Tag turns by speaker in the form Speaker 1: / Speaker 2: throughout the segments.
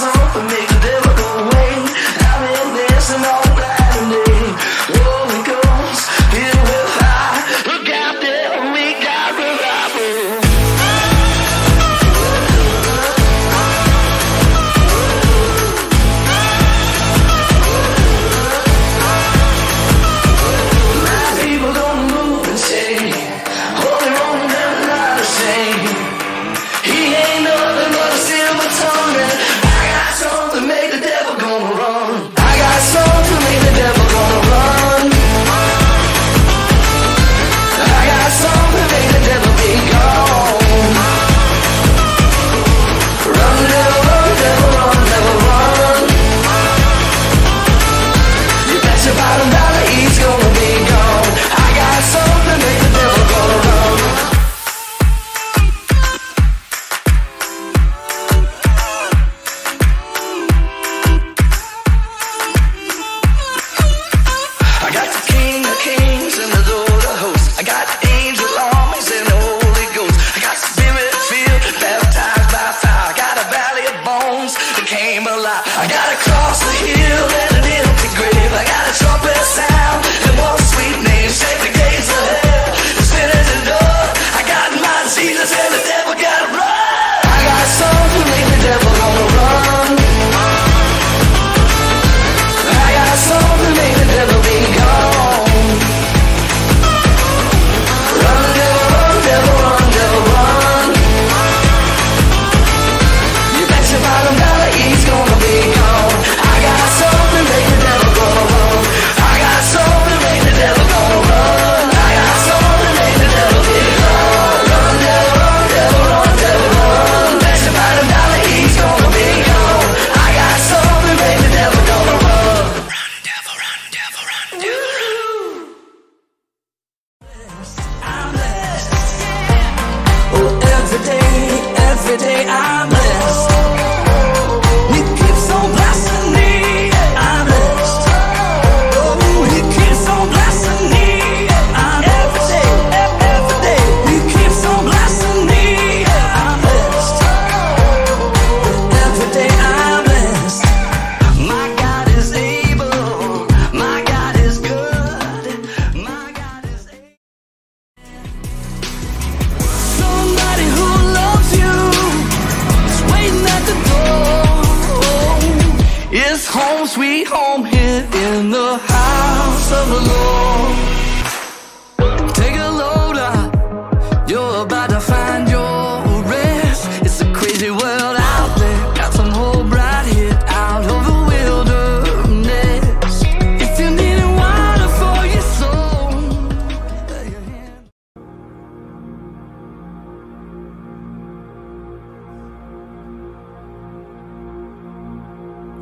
Speaker 1: eyes are for they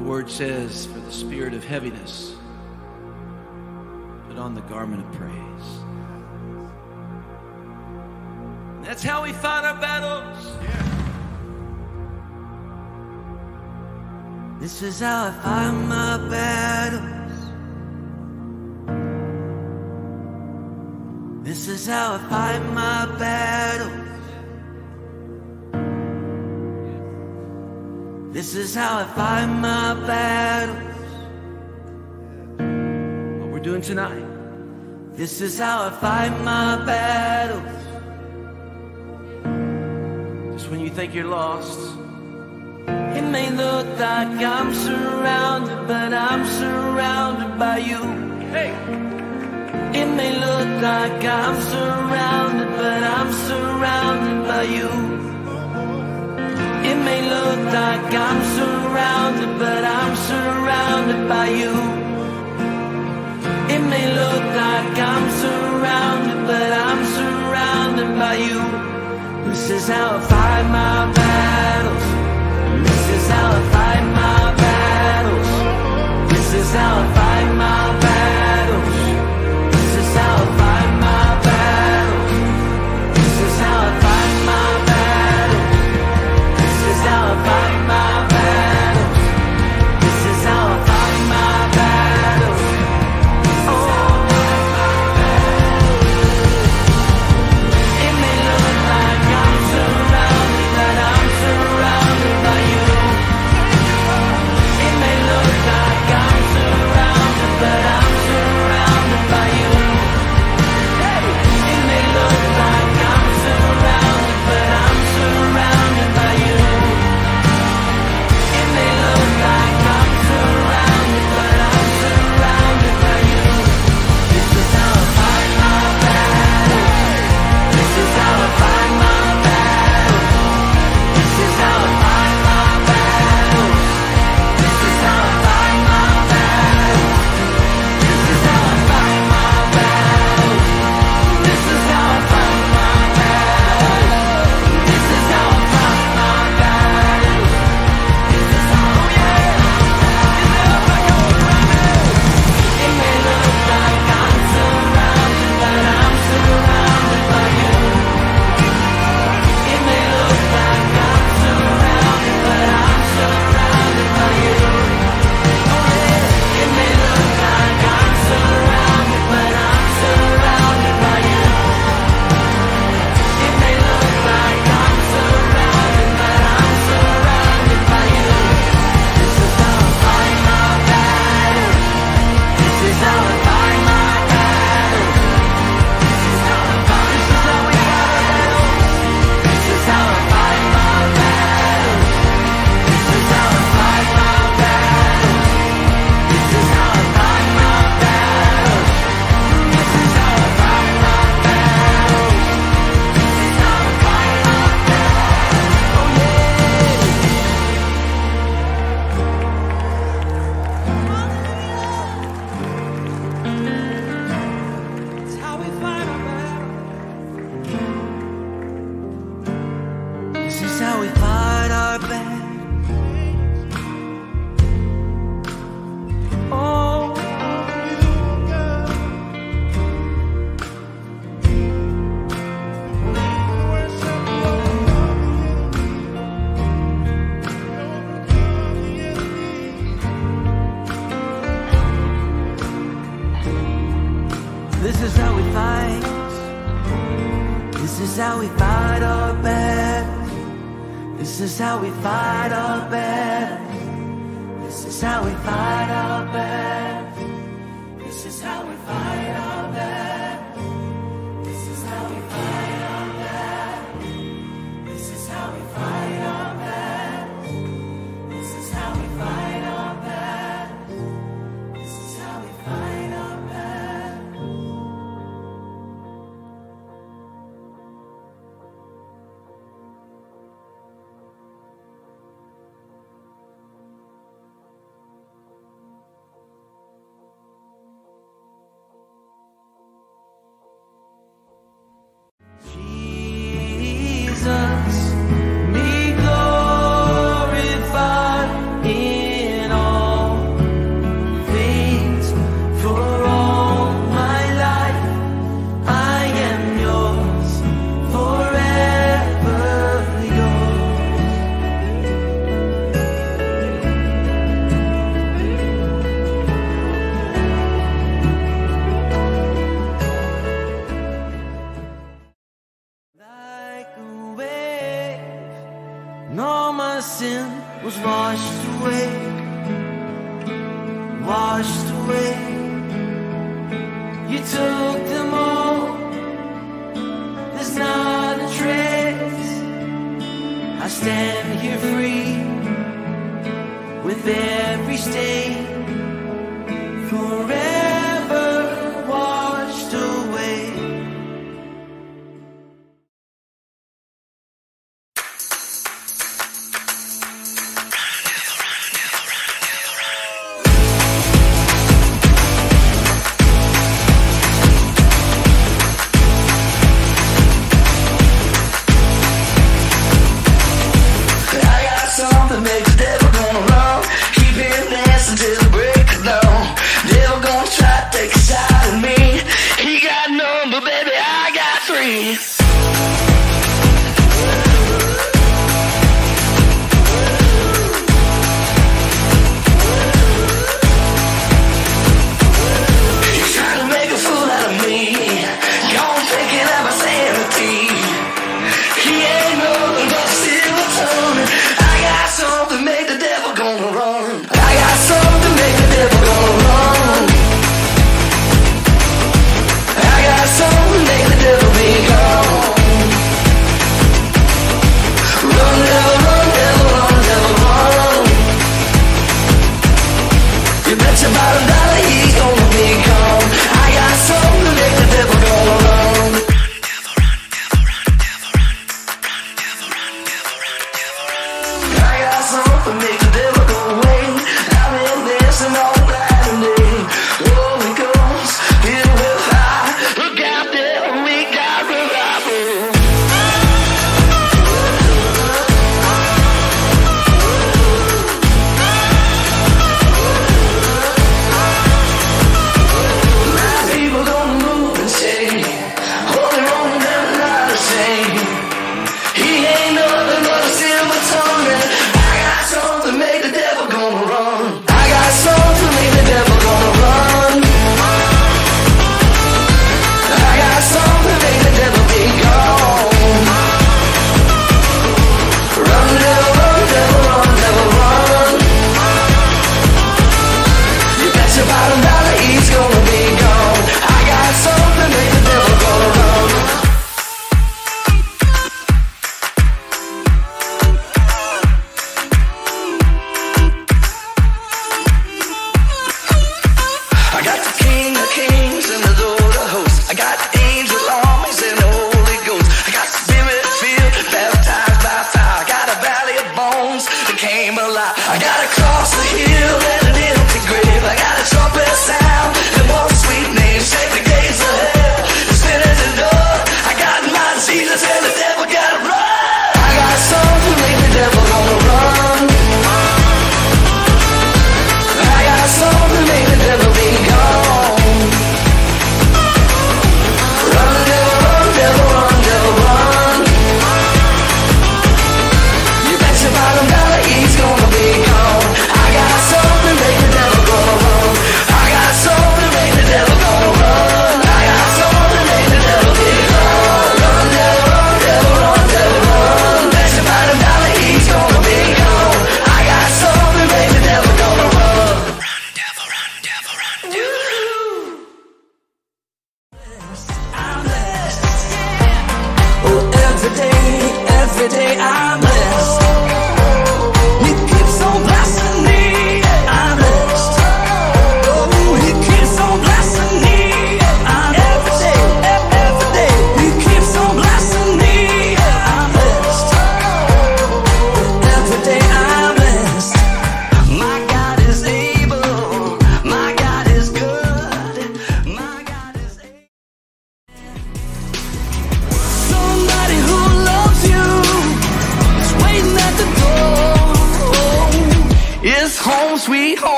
Speaker 2: The word says, For the spirit of heaviness, put on the garment of praise. That's how we fight our battles. Yeah.
Speaker 1: This is how I fight my battles. This is how I fight my battles. This is how I fight my battles.
Speaker 2: What we're doing tonight.
Speaker 1: This is how I fight my battles.
Speaker 2: Just when you think you're lost.
Speaker 1: It may look like I'm surrounded, but I'm surrounded by you.
Speaker 2: Hey.
Speaker 1: It may look like I'm surrounded, but I'm surrounded by you may look like I'm surrounded, but I'm surrounded by you. It may look like I'm surrounded, but I'm surrounded by you. This is how I fight my battles. This is how I fight. This is how we fight our battles. This is how we fight.